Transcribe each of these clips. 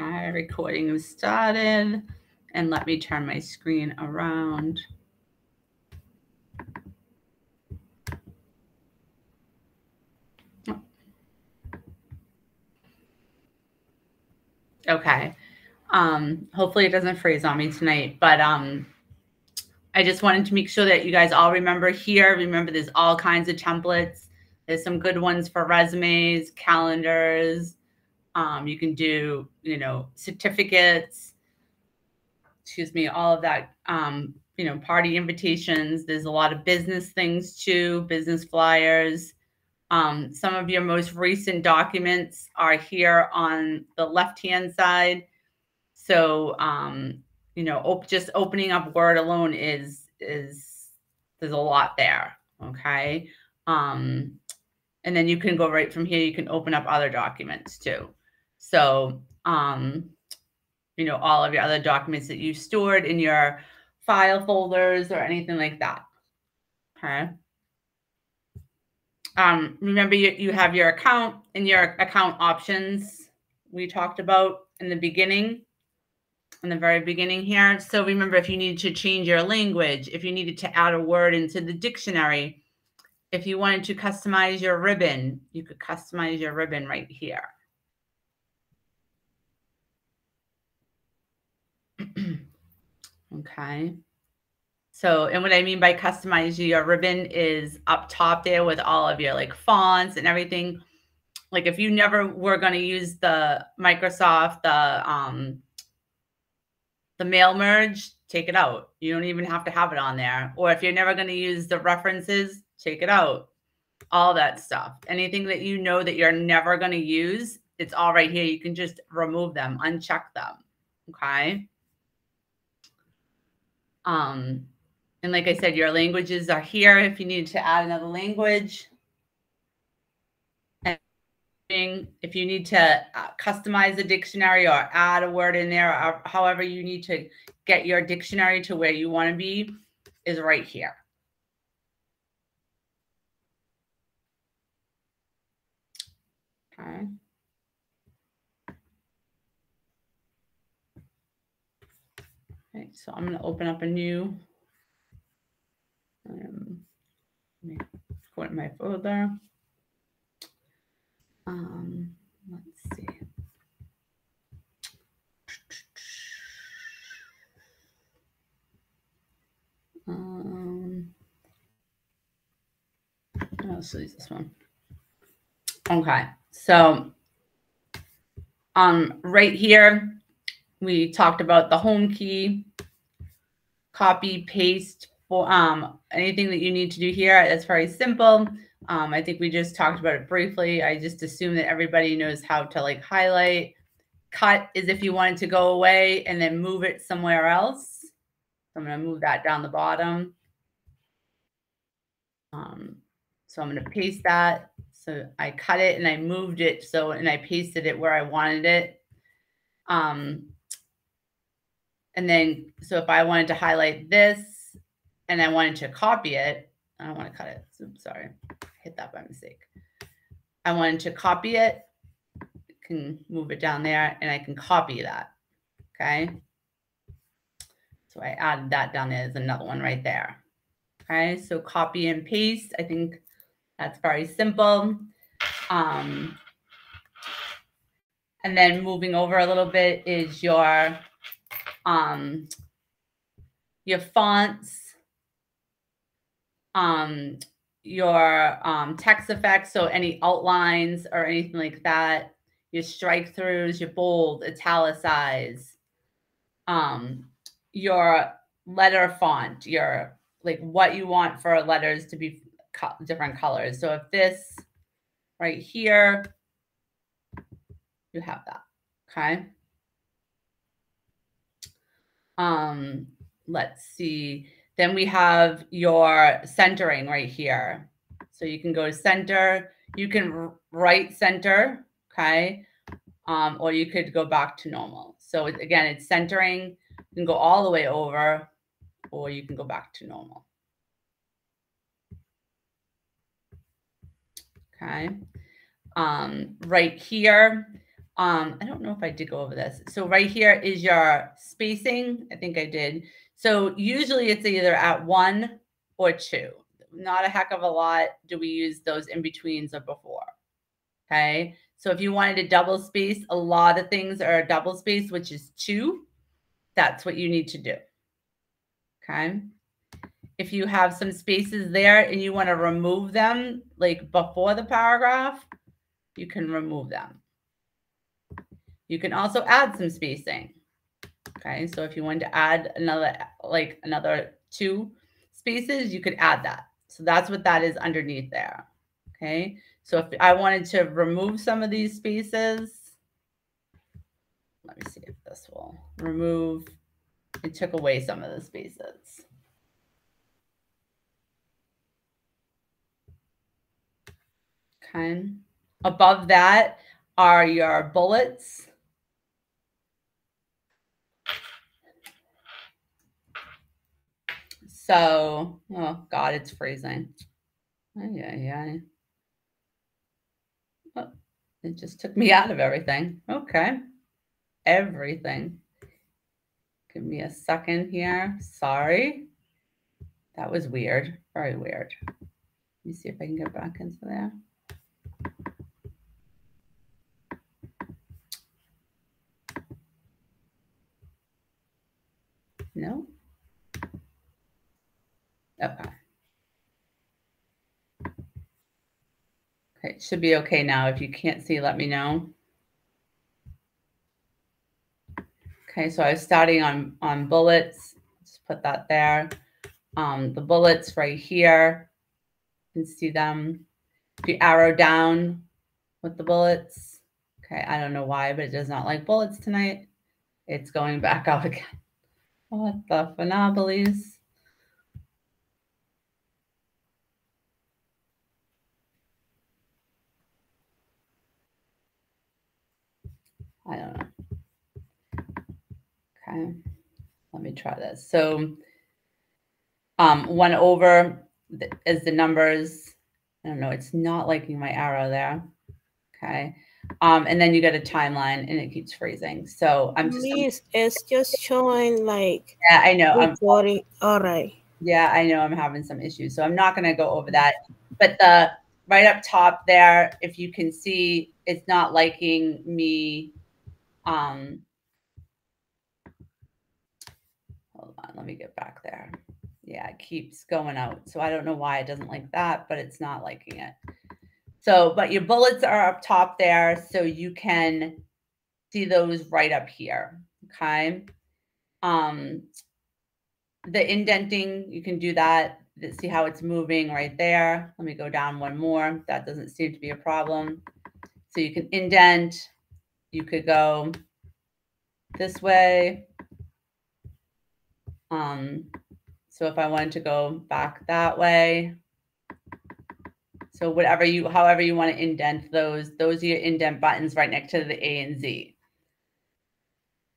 Okay, recording is started. And let me turn my screen around. Okay. Um, hopefully it doesn't freeze on me tonight, but um, I just wanted to make sure that you guys all remember here. Remember, there's all kinds of templates. There's some good ones for resumes, calendars. Um, you can do, you know, certificates. Excuse me, all of that. Um, you know, party invitations. There's a lot of business things too, business flyers. Um, some of your most recent documents are here on the left-hand side. So, um, you know, op just opening up Word alone is is there's a lot there. Okay. Um, and then you can go right from here. You can open up other documents too. So, um, you know, all of your other documents that you stored in your file folders or anything like that. Okay. Um, remember, you, you have your account and your account options we talked about in the beginning, in the very beginning here. So remember, if you needed to change your language, if you needed to add a word into the dictionary, if you wanted to customize your ribbon, you could customize your ribbon right here. okay. So, and what I mean by customize your ribbon is up top there with all of your like fonts and everything. Like if you never were going to use the Microsoft, the um, the mail merge, take it out. You don't even have to have it on there. Or if you're never going to use the references, take it out. All that stuff. Anything that you know that you're never going to use, it's all right here. You can just remove them, uncheck them. Okay. Um, and like I said, your languages are here if you need to add another language. And if you need to uh, customize a dictionary or add a word in there, or however you need to get your dictionary to where you want to be, is right here. Okay. So I'm going to open up a new um, go in my folder. Um, let's see. Um, so use this one. Okay, so um, right here, we talked about the home key, copy, paste, um, anything that you need to do here, it's very simple. Um, I think we just talked about it briefly. I just assume that everybody knows how to like highlight. Cut is if you want it to go away and then move it somewhere else. I'm going to move that down the bottom. Um, so I'm going to paste that. So I cut it and I moved it. So, and I pasted it where I wanted it. Um, and then, so if I wanted to highlight this, and I wanted to copy it. I don't want to cut it. Oops, sorry. hit that by mistake. I wanted to copy it. I can move it down there and I can copy that. Okay. So I added that down there. There's another one right there. Okay. So copy and paste. I think that's very simple. Um, and then moving over a little bit is your um, your fonts um, your um, text effects, so any outlines or anything like that, your strike throughs, your bold, italicize, um, your letter font, your like what you want for letters to be co different colors. So if this right here, you have that, okay? Um, let's see. Then we have your centering right here. So you can go to center, you can right center, okay? Um, or you could go back to normal. So again, it's centering. You can go all the way over, or you can go back to normal. Okay. Um, right here, Um, I don't know if I did go over this. So right here is your spacing. I think I did. So usually it's either at one or two. Not a heck of a lot do we use those in betweens or before. Okay. So if you wanted a double space, a lot of things are a double space, which is two. That's what you need to do. Okay. If you have some spaces there and you want to remove them like before the paragraph, you can remove them. You can also add some spacing. Okay, so if you wanted to add another, like another two spaces, you could add that. So that's what that is underneath there. Okay, so if I wanted to remove some of these spaces, let me see if this will remove, it took away some of the spaces. Okay, above that are your bullets. So, oh God, it's freezing. Yeah, yeah. Oh, it just took me out of everything. Okay. Everything. Give me a second here. Sorry. That was weird. Very weird. Let me see if I can get back into there. No. Okay. Okay, it should be okay now. If you can't see, let me know. Okay, so I was starting on, on bullets. Just put that there. Um, the bullets right here, you can see them. If you arrow down with the bullets, okay, I don't know why, but it does not like bullets tonight. It's going back out again. What the phenobilies? I don't know. Okay, let me try this. So um, one over is the numbers. I don't know, it's not liking my arrow there. Okay. Um, and then you get a timeline and it keeps freezing. So I'm just Please, it's just showing like Yeah, I know. I'm recording. All right. Yeah, I know I'm having some issues. So I'm not going to go over that. But the right up top there, if you can see, it's not liking me. Um, hold on, let me get back there. Yeah, it keeps going out. So I don't know why it doesn't like that, but it's not liking it. So, but your bullets are up top there. So you can see those right up here. Okay. Um, the indenting, you can do that. See how it's moving right there. Let me go down one more. That doesn't seem to be a problem. So you can indent. You could go this way. Um, so if I wanted to go back that way, so whatever you, however you want to indent those, those are your indent buttons right next to the A and Z.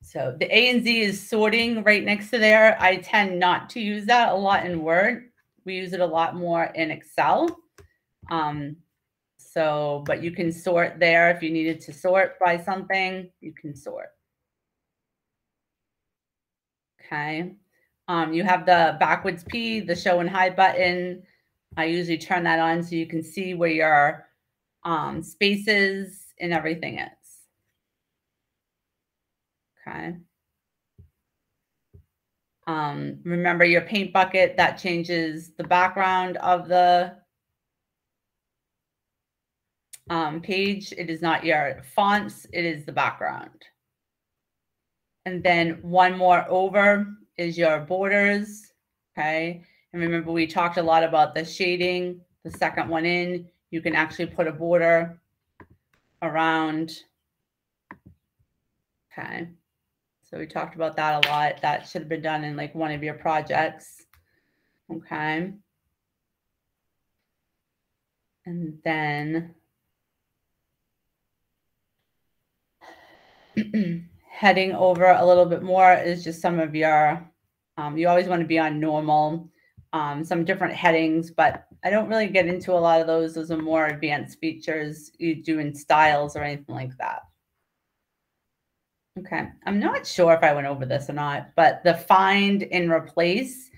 So the A and Z is sorting right next to there. I tend not to use that a lot in Word. We use it a lot more in Excel. Um, so, but you can sort there if you needed to sort by something, you can sort. Okay. Um, you have the backwards P, the show and hide button. I usually turn that on so you can see where your um, spaces and everything is. Okay. Um, remember your paint bucket, that changes the background of the um, page. It is not your fonts, it is the background. And then one more over is your borders. Okay. And remember, we talked a lot about the shading, the second one in. You can actually put a border around. Okay. So we talked about that a lot. That should have been done in like one of your projects. Okay. And then heading over a little bit more is just some of your, um, you always want to be on normal, um, some different headings, but I don't really get into a lot of those. Those are more advanced features you do in styles or anything like that. Okay. I'm not sure if I went over this or not, but the find and replace.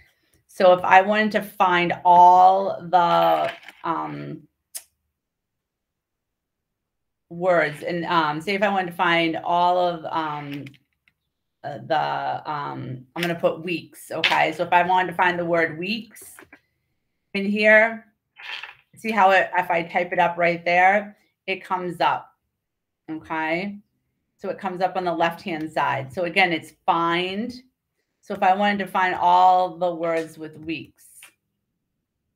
So if I wanted to find all the um, words and um, say if I wanted to find all of um, uh, the, um, I'm going to put weeks. Okay. So if I wanted to find the word weeks in here, see how it, if I type it up right there, it comes up. Okay. So it comes up on the left-hand side. So again, it's find. So if I wanted to find all the words with weeks,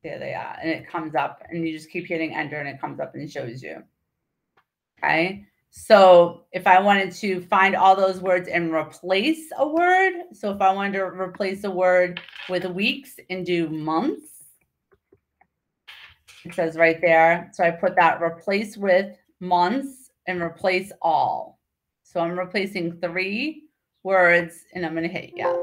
there they are. And it comes up and you just keep hitting enter and it comes up and shows you. Okay. So if I wanted to find all those words and replace a word, so if I wanted to replace a word with weeks and do months, it says right there. So I put that replace with months and replace all. So I'm replacing three words and I'm going to hit yes.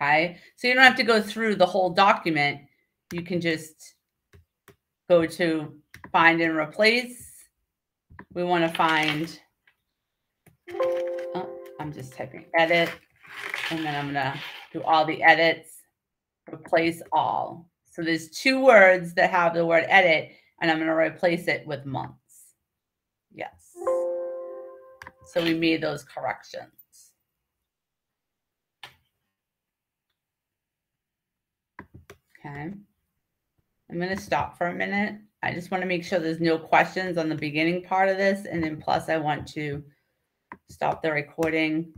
Okay. So you don't have to go through the whole document. You can just go to find and replace. We want to find, oh, I'm just typing edit, and then I'm going to do all the edits, replace all. So there's two words that have the word edit, and I'm going to replace it with months. Yes. So we made those corrections. Okay. I'm going to stop for a minute. I just want to make sure there's no questions on the beginning part of this. And then plus I want to stop the recording